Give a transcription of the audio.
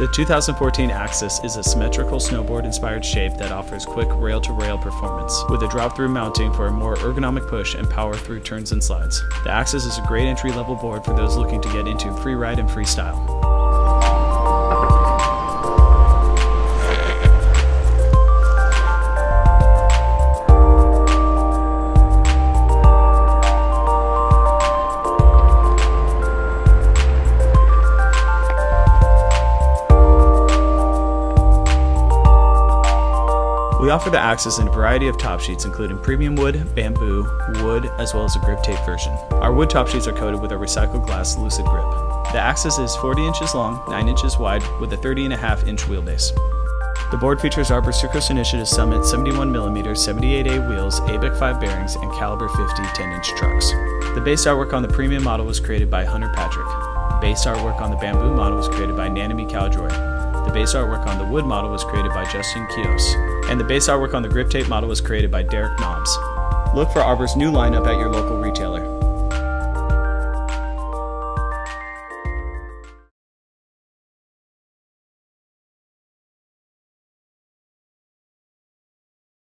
The 2014 Axis is a symmetrical snowboard inspired shape that offers quick rail to rail performance, with a drop through mounting for a more ergonomic push and power through turns and slides. The Axis is a great entry level board for those looking to get into freeride and freestyle. We offer the Axis in a variety of top sheets, including premium wood, bamboo, wood, as well as a grip tape version. Our wood top sheets are coated with a recycled glass Lucid Grip. The Axis is 40 inches long, 9 inches wide, with a 30.5 inch wheelbase. The board features Arbor Circus Initiative Summit 71mm 78A wheels, ABEC 5 bearings, and Caliber 50 10 inch trucks. The base artwork on the premium model was created by Hunter Patrick. The base artwork on the bamboo model was created by Nanami Cowdroy. The base artwork on the wood model was created by Justin Kios, and the base artwork on the grip tape model was created by Derek Nobbs. Look for Arbor's new lineup at your local retailer.